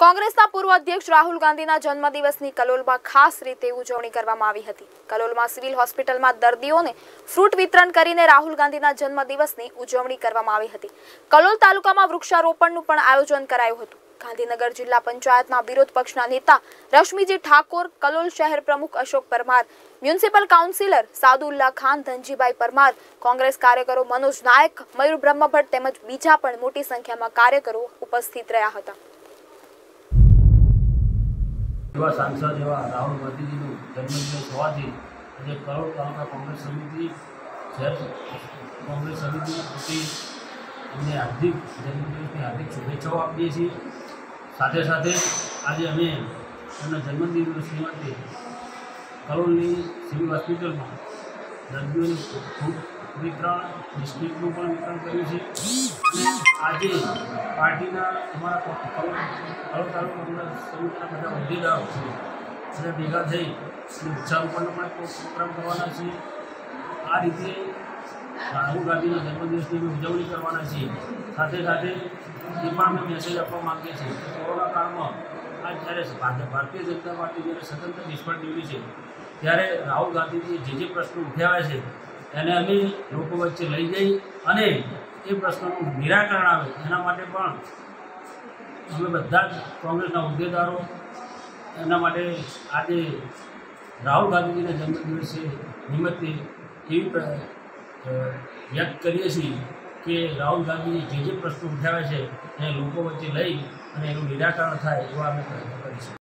કોંગ્રેસના પૂર્વ અધ્યક્ષ રાહુલ ગાંધીના જન્મદિવસની કલોલમાં ખાસ રીતે ઉજવણી કરવામાં આવી હતી. કલોલમાં સિવિલ હોસ્પિટલમાં દર્દીઓને ફ્રૂટ વિતરણ કરીને રાહુલ ગાંધીના જન્મદિવસની ઉજવણી કરવામાં આવી હતી. કલોલ તાલુકામાં વૃક્ષારોપણનું પણ આયોજન કરાયું હતું. ગાંધીનગર જિલ્લા પંચાયતના વિરોધ પક્ષના નેતા રશ્મિજી ઠાકોર, કલોલ શહેર પ્રમુખ અશોક પરમાર, મ્યુનિસિપલ કાઉન્સિલર સાદુલ્લા ખાન, ધનજીભાઈ પરમાર, કોંગ્રેસ કાર્યકરો મનોજ નાયક, મયુર બ્રહ્મભટ્ટ તેમજ બીજા પણ મોટી સંખ્યામાં કાર્યકરો ઉપસ્થિત રહ્યા હતા. એવા સાંસદ એવા રાહુલ ગાંધીજીનું જન્મદિવસ હોવાથી આજે કરોડ તાલુકા કોંગ્રેસ સમિતિ શહેર કોંગ્રેસ સમિતિના પ્રતિ અમને હાર્દિક જન્મદિવસની હાર્દિક શુભેચ્છાઓ આપીએ છીએ. સાથે સાથે આજે અમે એમના જન્મદિવસ નિમિત્તે કરોડની સિવિલ હોસ્પિટલમાં દર્દીઓને વિતરણ બિસ્કીટનું પણ વિતરણ કર્યું છે. આજે પાર્ટીના અમારા કરોડ તાલુકા કોંગ્રેસ સમિતિના બધા હોદ્દેદારો છે અને ભેગા થઈ વૃક્ષારોપણનો પણ પ્રોગ્રામ કરવાના છીએ આ રીતે રાહુલ ગાંધીના જન્મદિવસની ઉજવણી કરવાના છીએ. સાથે સાથે એ પણ અમે મેસેજ આપવા માગીએ છીએ કોરોના કાળમાં આ જ્યારે ભારતીય જનતા પાર્ટી જ્યારે સ્વતંત્ર નિષ્ફળ નીવડી છે ત્યારે રાહુલ ગાંધીજીએ જે જે પ્રશ્નો ઉઠાવ્યા છે, એને અમે લોકો વચ્ચે લઈ જઈ અને એ પ્રશ્નોનું નિરાકરણ આવે. એના માટે પણ અમે બધા જ કોંગ્રેસના હોદ્દેદારો, એના માટે આજે રાહુલ ગાંધીજીના જન્મદિવસે નિમિત્તે એવી વ્યક્ત કરીએ છીએ કે રાહુલ ગાંધીજી જે જે પ્રશ્નો ઉઠાવ્યા છે એ લોકો વચ્ચે લઈ અને એનું નિરાકરણ થાય એવા અમે પ્રયત્ન કરીશું.